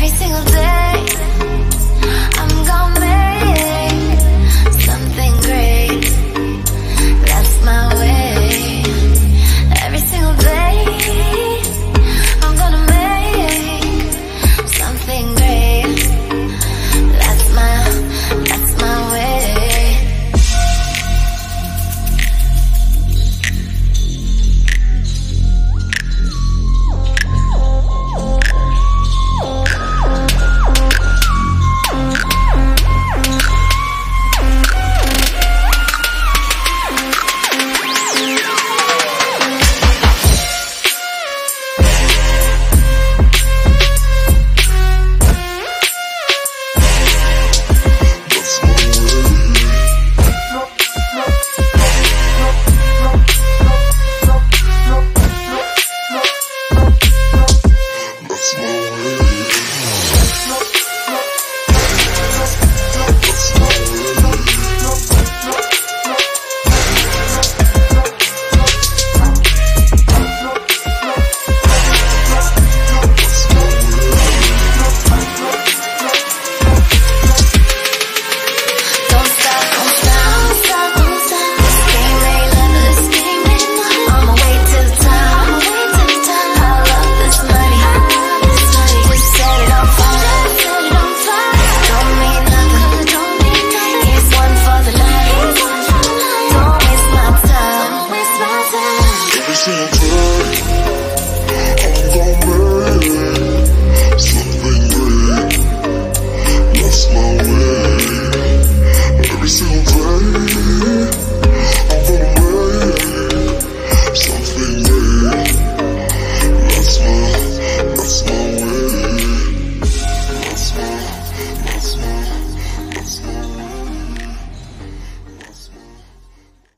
every single day. Yeah. And I'm going